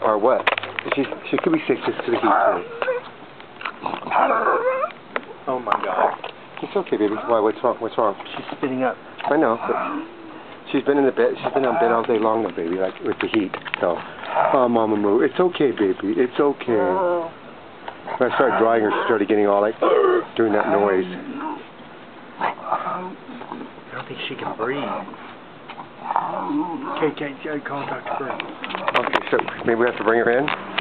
Or what? She she could be sick just to the heat too. Oh my god. It's okay, baby. Why? What's wrong? What's wrong? She's spitting up. I know. But she's been in the bed. She's been on bed all day long, though, baby, like with the heat. So, oh, Mama Moo, it's okay, baby. It's okay. When I started drying her, she started getting all like doing that noise. I don't think she can breathe. Okay, okay, call Dr. Berg. Okay, so maybe we have to bring her in.